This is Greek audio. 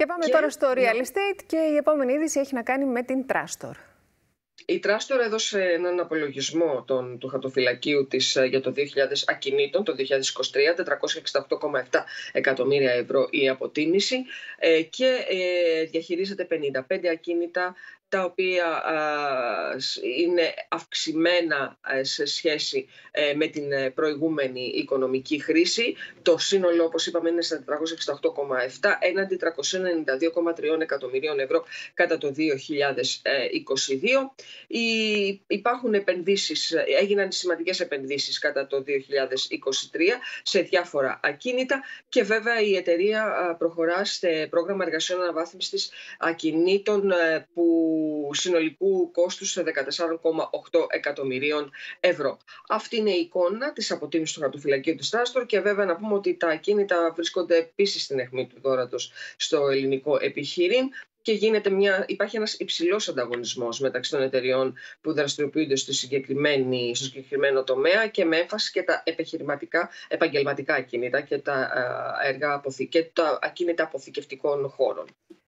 Και πάμε τώρα στο real estate και η επόμενη είδηση έχει να κάνει με την Trastor. Η Τράστορ έδωσε έναν απολογισμό των, του χαρτοφυλακίου της ε, για το 2000 ακινήτων, το 2023, 468,7 εκατομμύρια ευρώ η αποτίμηση ε, και ε, διαχειρίζεται 55 ακίνητα τα οποία είναι αυξημένα σε σχέση ε, με την ε, προηγούμενη οικονομική χρήση. Το σύνολο, όπως είπαμε, είναι στα 468,7 έναντι 392,3 εκατομμυρίων ευρώ κατά το 2022. Υπάρχουν επενδύσεις, έγιναν σημαντικές επενδύσεις κατά το 2023 σε διάφορα ακίνητα και βέβαια η εταιρεία προχωρά σε πρόγραμμα εργασιών αναβάθμισης ακινήτων ε, που συνολικού κόστους σε 14,8 εκατομμυρίων ευρώ. Αυτή είναι η εικόνα της αποτίμησης του χαρτοφυλακίου της Τράστορ και βέβαια να πούμε ότι τα ακίνητα βρίσκονται επίσης στην αιχμή του δόρατος στο ελληνικό επιχείρημα και γίνεται μια, υπάρχει ένας υψηλός ανταγωνισμός μεταξύ των εταιριών που δραστηριοποιούνται στο, στο συγκεκριμένο τομέα και με έμφαση και τα επιχειρηματικά, επαγγελματικά ακίνητα και τα, έργα και τα ακίνητα αποθηκευτικών χώρων.